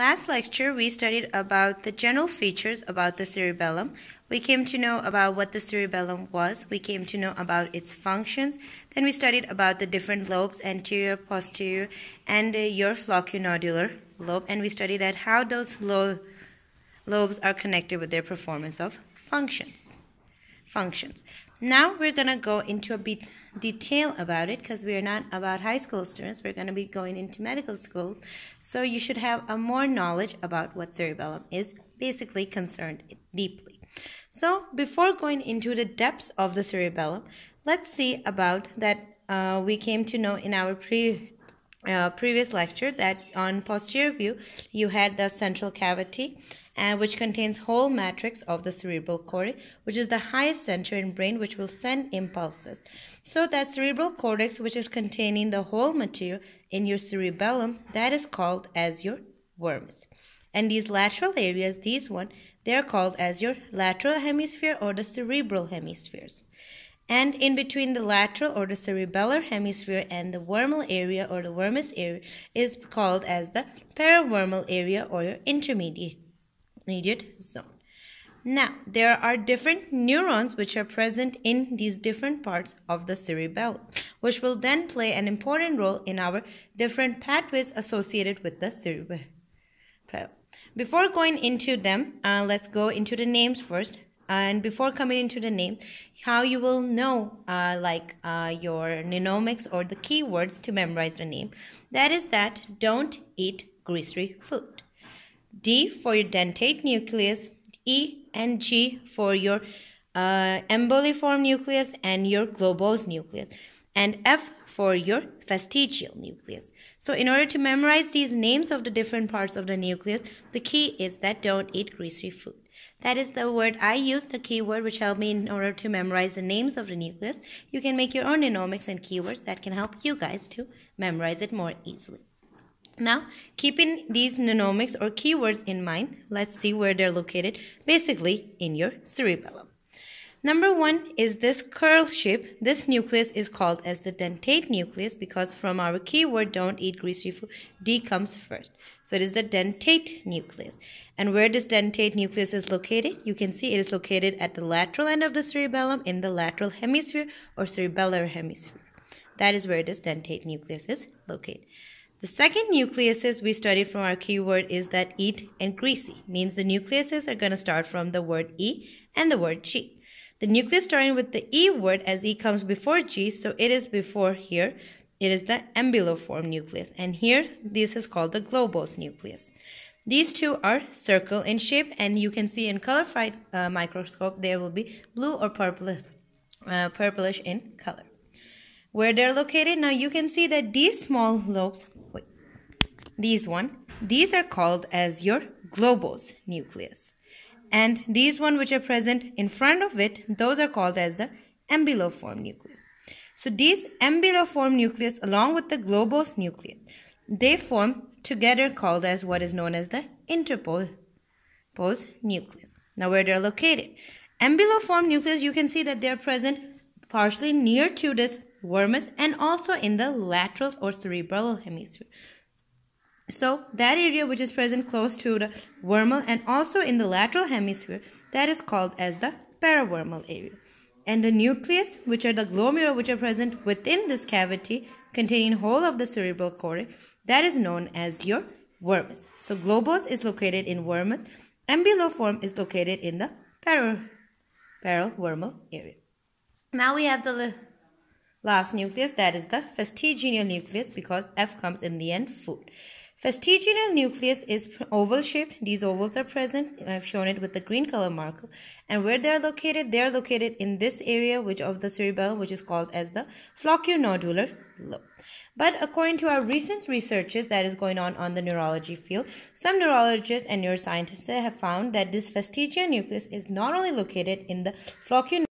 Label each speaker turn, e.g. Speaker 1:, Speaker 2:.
Speaker 1: last lecture, we studied about the general features about the cerebellum. We came to know about what the cerebellum was. We came to know about its functions. Then we studied about the different lobes, anterior, posterior, and uh, your flocculonodular lobe. And we studied at how those lo lobes are connected with their performance of functions. Functions. Now we're going to go into a bit detail about it because we are not about high school students. We're going to be going into medical schools. So you should have a more knowledge about what cerebellum is basically concerned deeply. So before going into the depths of the cerebellum, let's see about that uh, we came to know in our pre uh, previous lecture that on posterior view you had the central cavity and which contains whole matrix of the cerebral cortex which is the highest center in brain which will send impulses. So that cerebral cortex which is containing the whole material in your cerebellum that is called as your vermis and these lateral areas these one they are called as your lateral hemisphere or the cerebral hemispheres. And in between the lateral or the cerebellar hemisphere and the vermal area or the vermis area is called as the paravermal area or your intermediate zone. Now, there are different neurons which are present in these different parts of the cerebellum, which will then play an important role in our different pathways associated with the cerebellum. Before going into them, uh, let's go into the names first and before coming into the name how you will know uh, like uh, your mnemonics or the keywords to memorize the name that is that don't eat greasy food d for your dentate nucleus e and g for your uh, emboliform nucleus and your globose nucleus and f for your fastigial nucleus so in order to memorize these names of the different parts of the nucleus the key is that don't eat greasy food that is the word I use, the keyword which helped me in order to memorize the names of the nucleus. You can make your own mnemonics and keywords that can help you guys to memorize it more easily. Now, keeping these mnemonics or keywords in mind, let's see where they're located, basically in your cerebellum. Number one is this curl shape. This nucleus is called as the dentate nucleus because from our keyword don't eat greasy food, D comes first. So it is the dentate nucleus. And where this dentate nucleus is located, you can see it is located at the lateral end of the cerebellum in the lateral hemisphere or cerebellar hemisphere. That is where this dentate nucleus is located. The second nucleuses we studied from our keyword is that eat and greasy, means the nucleuses are going to start from the word E and the word G. The nucleus starting with the E word as E comes before G, so it is before here. It is the emboliform nucleus. And here, this is called the globose nucleus. These two are circle in shape and you can see in colorified uh, microscope there will be blue or purplish, uh, purplish in color. Where they're located, now you can see that these small lobes, wait, these one, these are called as your globose nucleus. And these one which are present in front of it those are called as the emboliform nucleus. So these emboliform nucleus along with the globose nucleus they form together called as what is known as the interpose nucleus. Now where they're located. Emboliform nucleus you can see that they're present partially near to this vermis and also in the lateral or cerebral hemisphere so that area which is present close to the vermal and also in the lateral hemisphere, that is called as the paravermal area. And the nucleus, which are the glomeruli which are present within this cavity containing whole of the cerebral cortex, that is known as your vermis. So globus is located in vermis, emboliform is located in the para, paravermal area. Now we have the last nucleus, that is the fastigial nucleus because F comes in the end, food. Fastigial nucleus is oval shaped. These ovals are present. I've shown it with the green color marker. And where they're located, they're located in this area which of the cerebellum, which is called as the flocculonodular lobe. But according to our recent researches that is going on on the neurology field, some neurologists and neuroscientists have found that this fastigial nucleus is not only located in the flocculonodular